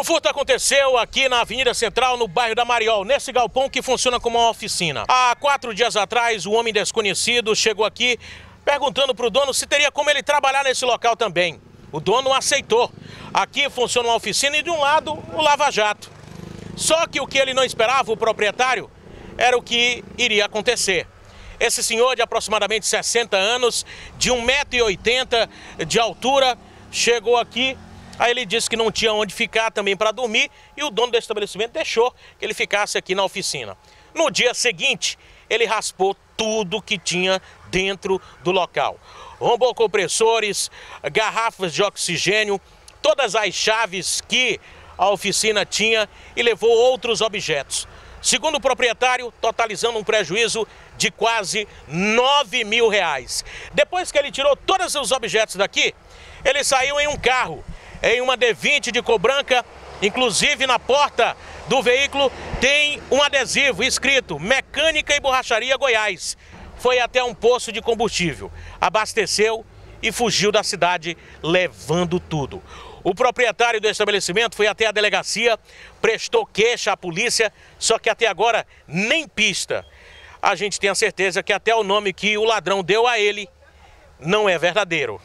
O furto aconteceu aqui na Avenida Central, no bairro da Mariol, nesse galpão que funciona como uma oficina. Há quatro dias atrás, um homem desconhecido chegou aqui perguntando para o dono se teria como ele trabalhar nesse local também. O dono aceitou. Aqui funciona uma oficina e de um lado o lava-jato. Só que o que ele não esperava, o proprietário, era o que iria acontecer. Esse senhor de aproximadamente 60 anos, de 1,80m de altura, chegou aqui Aí ele disse que não tinha onde ficar também para dormir e o dono do estabelecimento deixou que ele ficasse aqui na oficina. No dia seguinte, ele raspou tudo que tinha dentro do local. Rombou compressores, garrafas de oxigênio, todas as chaves que a oficina tinha e levou outros objetos. Segundo o proprietário, totalizando um prejuízo de quase 9 mil reais. Depois que ele tirou todos os objetos daqui, ele saiu em um carro em uma D20 de cor branca. Inclusive na porta do veículo tem um adesivo escrito Mecânica e Borracharia Goiás. Foi até um poço de combustível, abasteceu e fugiu da cidade levando tudo. O proprietário do estabelecimento foi até a delegacia, prestou queixa à polícia, só que até agora nem pista. A gente tem a certeza que até o nome que o ladrão deu a ele não é verdadeiro.